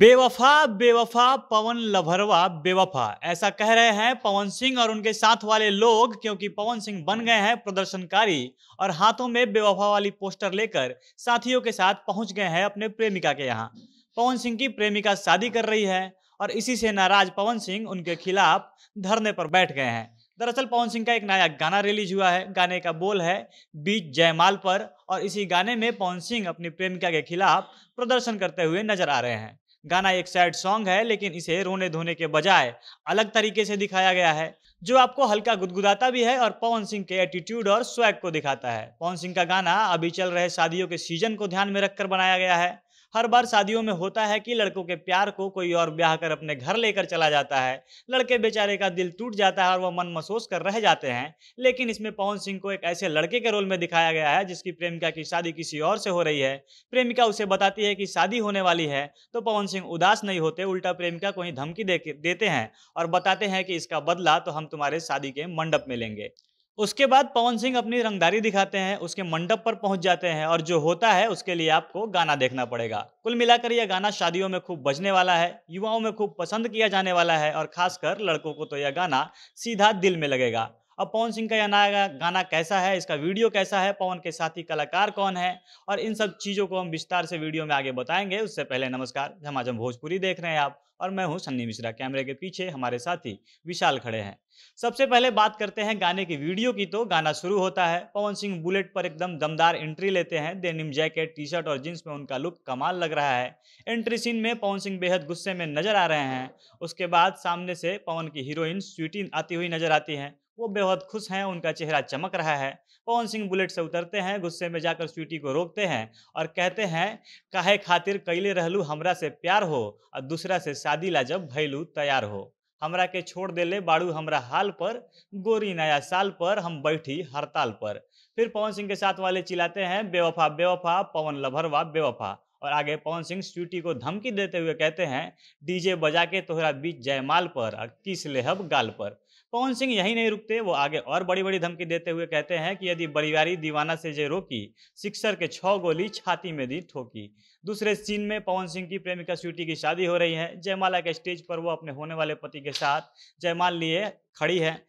बेवफा बेवफा, पवन लभरवा, बेवफा। ऐसा कह रहे हैं पवन सिंह और उनके साथ वाले लोग, क्योंकि पवन सिंह बन गए हैं प्रदर्शनकारी और हाथों में बेवफा वाली पोस्टर लेकर साथियों के साथ पहुँच गए हैं अपने प्रेमिका के यहाँ। पवन सिंह की प्रेमिका शादी कर रही है और इसी से नाराज़ पवन सिंह उनके खिलाफ धरने पर बैठ गए हैं। दरअसल पवन सिंह का एक नया गाना रिलीज़ हुआ है। गाने का बोल है, बीच जयमाल पर और इसी गाने में पवन सिंह अपनी प्रेमिका के खिलाफ प्रदर्शन करते हुए नज़र आ रहे हैं। गाना एक सैड सॉन्ग है, लेकिन इसे रोने धोने के बजाय अलग तरीके से दिखाया गया है, जो आपको हल्का गुदगुदाता भी है और पवन सिंह के एटीट्यूड और स्वैग को दिखाता है। पवन सिंह का गाना अभी चल रहे शादियों के सीज़न को ध्यान में रखकर बनाया गया है। हर बार शादियों में होता है कि लड़कों के प्यार को कोई और ब्याह कर अपने घर लेकर चला जाता है। लड़के बेचारे का दिल टूट जाता है और वह मन महसूस कर रह जाते हैं। लेकिन इसमें पवन सिंह को एक ऐसे लड़के के रोल में दिखाया गया है, जिसकी प्रेमिका की शादी किसी और से हो रही है। प्रेमिका उसे बताती है कि शादी होने वाली है तो पवन सिंह उदास नहीं होते, उल्टा प्रेमिका को ही धमकी देते हैं और बताते हैं कि इसका बदला तो हम तुम्हारे शादी के मंडप में लेंगे। उसके बाद पवन सिंह अपनी रंगदारी दिखाते हैं, उसके मंडप पर पहुँच जाते हैं और जो होता है, उसके लिए आपको गाना देखना पड़ेगा। कुल मिलाकर यह गाना शादियों में खूब बजने वाला है, युवाओं में खूब पसंद किया जाने वाला है और खासकर लड़कों को तो यह गाना सीधा दिल में लगेगा। अब पवन सिंह का यह नया गाना कैसा है, इसका वीडियो कैसा है, पवन के साथी कलाकार कौन है, और इन सब चीज़ों को हम विस्तार से वीडियो में आगे बताएँगे। उससे पहले नमस्कार झमाझम भोजपुरी देख रहे हैं आप, और मैं हूँ सन्नी मिश्रा, कैमरे के पीछे हमारे साथी विशाल खड़े हैं। सबसे पहले बात करते हैं गाने की वीडियो की तो गाना शुरू होता है, पवन सिंह बुलेट पर एकदम दमदार एंट्री लेते हैं, डेनिम जैकेट टी शर्ट और जींस में उनका लुक कमाल लग रहा है। एंट्री सीन में पवन सिंह बेहद गुस्से में नज़र आ रहे हैं, उसके बाद सामने से पवन की हीरोइन स्वीटी आती हुई नज़र आती हैं वो बेहद खुश हैं, उनका चेहरा चमक रहा है। पवन सिंह बुलेट से उतरते हैं, गुस्से में जाकर स्वीटी को रोकते हैं और कहते हैं, काहे खातिर कैले रहलू हमरा से प्यार हो और दूसरा से शादी ला जब भैलू तैयार हो। हमरा के छोड़ देले बाड़ू हमरा हाल पर, गोरी नया साल पर हम बैठी हड़ताल पर। फिर पवन सिंह के साथ वाले चिल्लाते हैं, बेवफा बेवफा, पवन लभरवा, बेवफा। और आगे पवन सिंह स्वीटी को धमकी देते हुए कहते हैं, डीजे बजा के तोहरा बीच जयमाल पर किस लेहब गाल पर। पवन सिंह यही नहीं रुकते, वो आगे और बड़ी बड़ी धमकी देते हुए कहते हैं कि यदि बरिवारी दीवाना से जे रोकी, सिक्सर के छः गोली छाती में दी ठोकी। दूसरे सीन में पवन सिंह की प्रेमिका स्वीटी की शादी हो रही है। जयमाला के स्टेज पर वो अपने होने वाले पति के साथ जयमाल लिए खड़ी है।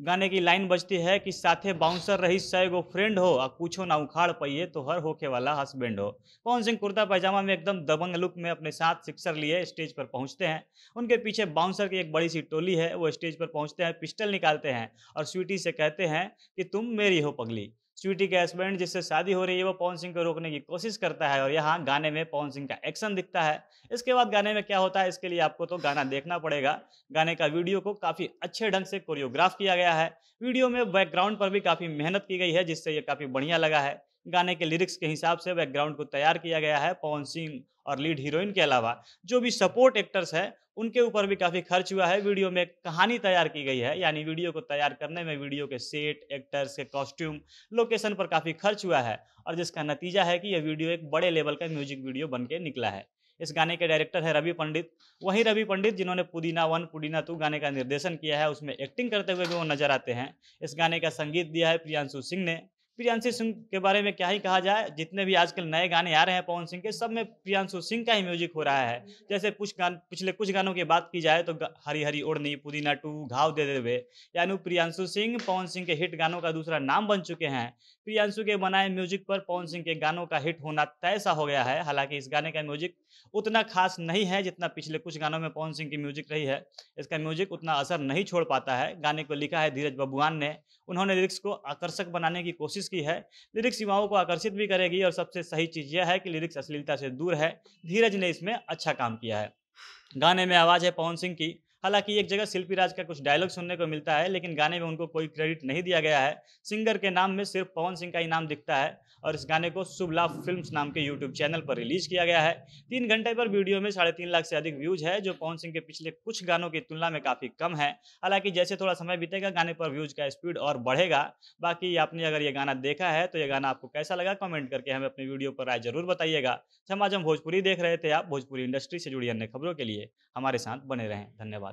गाने की लाइन बजती है कि साथे बाउंसर रही सै गो फ्रेंड हो और पूछो ना उखाड़ पाइए तो हर होके वाला हस्बैंड हो। पवन सिंह कुर्ता पैजामा में एकदम दबंग लुक में अपने साथ सिक्सर लिए स्टेज पर पहुँचते हैं। उनके पीछे बाउंसर की एक बड़ी सी टोली है, वो स्टेज पर पहुँचते हैं पिस्टल निकालते हैं और स्वीटी से कहते हैं कि तुम मेरी हो पगली। स्वीटी के हस्बैंड जिससे शादी हो रही है, वो पवन सिंह को रोकने की कोशिश करता है और यहाँ गाने में पवन सिंह का एक्शन दिखता है। इसके बाद गाने में क्या होता है, इसके लिए आपको तो गाना देखना पड़ेगा। गाने का वीडियो को काफ़ी अच्छे ढंग से कोरियोग्राफ किया गया है। वीडियो में बैकग्राउंड पर भी काफ़ी मेहनत की गई है, जिससे ये काफ़ी बढ़िया लगा है। गाने के लिरिक्स के हिसाब से बैकग्राउंड को तैयार किया गया है पवन सिंह और लीड हीरोइन के अलावा। जो भी सपोर्ट एक्टर्स है उनके ऊपर भी काफ़ी खर्च हुआ है। वीडियो में कहानी तैयार की गई है। यानी वीडियो को तैयार करने में वीडियो के सेट, एक्टर्स के कॉस्ट्यूम, लोकेशन पर काफ़ी खर्च हुआ है और जिसका नतीजा है कि यह वीडियो एक बड़े लेवल का म्यूज़िक वीडियो बन के निकला है। इस गाने के डायरेक्टर है रवि पंडित। वही रवि पंडित, जिन्होंने पुदीना वन, पुदीना टू गाने का निर्देशन किया है, उसमें एक्टिंग करते हुए भी वो नज़र आते हैं। इस गाने का संगीत दिया है प्रियांशु सिंह ने। प्रियांशु सिंह के बारे में क्या ही कहा जाए, जितने भी आजकल नए गाने आ रहे हैं पवन सिंह के, सब में प्रियांशु सिंह का ही म्यूज़िक हो रहा है। जैसे कुछ गान, पिछले कुछ गानों की बात की जाए तो हरी हरी ओढ़नी पुदीना टू, घाव दे दे हुए यानी प्रियांशु सिंह, पवन सिंह के हिट गानों का दूसरा नाम बन चुके हैं। प्रियांशु के बनाए म्यूज़िक पर पवन सिंह के गानों का हिट होना तय सा हो गया है। हालाँकि इस गाने का म्यूज़िक उतना खास नहीं है जितना पिछले कुछ गानों में पवन सिंह की म्यूज़िक रही है। इसका म्यूज़िक उतना असर नहीं छोड़ पाता है। गाने को लिखा है धीरज बबुआन ने। उन्होंने लिरिक्स को आकर्षक बनाने की कोशिश की है। लिरिक्स युवाओं को आकर्षित भी करेगी और सबसे सही चीज़ यह है कि लिरिक्स अश्लीलता से दूर है। धीरज ने इसमें अच्छा काम किया है। गाने में आवाज़ है पवन सिंह की। हालाँकि एक जगह शिल्पी राज का कुछ डायलॉग सुनने को मिलता है, लेकिन गाने में उनको कोई क्रेडिट नहीं दिया गया है। सिंगर के नाम में सिर्फ़ पवन सिंह का ही नाम दिखता है, और इस गाने को शुभ लाभ फ़िल्म नाम के यूट्यूब चैनल पर रिलीज़ किया गया है। तीन घंटे पर वीडियो में साढ़े तीन लाख से अधिक व्यूज़ है, जो पवन सिंह के पिछले कुछ गानों की तुलना में काफ़ी कम है। हालाँकि जैसे थोड़ा समय बीतेगा, गाने पर व्यूज़ का स्पीड और बढ़ेगा। बाकी आपने अगर ये गाना देखा है तो ये गाना आपको कैसा लगा कमेंट करके हमें अपने वीडियो पर राय ज़रूर बताइएगा। समाज हम भोजपुरी देख रहे थे आप, भोजपुरी इंडस्ट्री से जुड़ी अन्य खबरों के लिए हमारे साथ बने रहें। धन्यवाद।